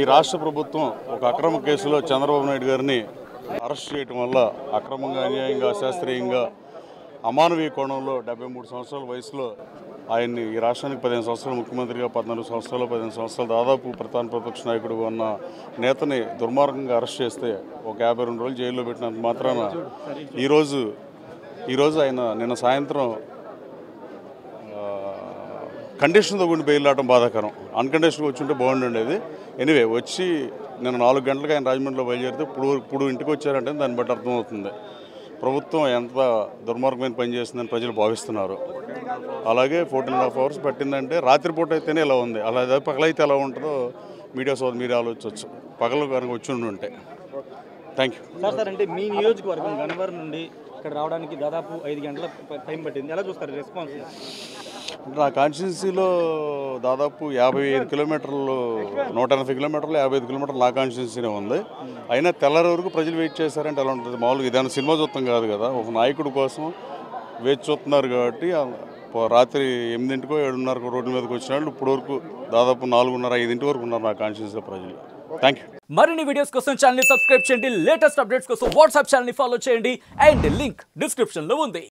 ఈ రాష్ట్ర ప్రభుత్వం ఒక అక్రమ కేసులో చంద్రబాబు నాయుడు గారిని అరెస్ట్ చేయటం వల్ల అక్రమంగా అన్యాయంగా అశాస్త్రీయంగా అమానవీయ కోణంలో డెబ్బై మూడు సంవత్సరాల వయసులో ఆయన్ని ఈ రాష్ట్రానికి పదిహేను సంవత్సరాలు ముఖ్యమంత్రిగా పద్నాలుగు సంవత్సరాలు పదిహేను సంవత్సరాలు దాదాపు ప్రధాన ప్రతిపక్ష నాయకుడు ఉన్న నేతని దుర్మార్గంగా అరెస్ట్ చేస్తే ఒక యాభై రెండు రోజులు జైల్లో పెట్టినంత మాత్రాన ఈరోజు ఈరోజు ఆయన నిన్న సాయంత్రం కండిషన్తో కూడిన బెయిల్ రావడం బాధాకరం. అన్కండిషన్ వచ్చి ఉంటే బాగుండేది. ఎనివే వచ్చి నేను నాలుగు గంటలకు ఆయన రాజమండ్రిలో బయలుదేరితే ఇప్పుడు ఇప్పుడు ఇంటికి వచ్చారంటే దాన్ని బట్టి అర్థమవుతుంది. ప్రభుత్వం ఎంత దుర్మార్గమైన పని చేస్తుందని ప్రజలు భావిస్తున్నారు. అలాగే ఫోర్టీన్ అండ్ హాఫ్ అవర్స్ పట్టిందంటే రాత్రిపూట అయితేనే ఇలా ఉంది? అలా పగలైతే ఎలా ఉంటుందో మీడియా సోదరు మీరు ఆలోచించవచ్చు. పగలు కనుక వచ్చి ఉండి ఉంటే థ్యాంక్ యూ. సార్ సార్ అంటే మీ నియోజకవర్గం గన్నవరం నుండి ఇక్కడ రావడానికి దాదాపు ఐదు గంటల టైం పట్టింది. ఎలా చూస్తారు రెస్పాన్స్? నా కాన్స్టిట్యున్సీలో దాదాపు యాభై ఐదు కిలోమీటర్లు నూట ఎనభై కిలోమీటర్లు యాభై ఐదు కిలోమీటర్లు నా కాన్స్టిట్యున్సీనే ఉంది. అయినా తెల్లారి వరకు ప్రజలు వెయిట్ చేశారంటే ఎలా ఉంటుంది? మామూలుగా ఇదేమైనా సినిమా చూస్తాం కాదు కదా. ఒక నాయకుడి కోసం వేచి చూస్తున్నారు కాబట్టి రాత్రి ఎనిమిదింటికో ఏడున్నరకు రోడ్డు మీదకి వచ్చిన వాళ్ళు ఇప్పుడు వరకు దాదాపు నాలుగున్నర ఐదింటి వరకు ఉన్నారు నా కాన్స్టిట్యున్సీలో ప్రజలు. థ్యాంక్ యూ మరిన్ని వీడియోస్ కోసం ఛానల్ సబ్స్క్రైబ్ చేయండి. లేటెస్ట్ అప్డేట్స్ కోసం వాట్సాప్ ఛానల్ ఫాలో చేయండి. అండ్ లింక్ డిస్క్రిప్షన్లో ఉంది.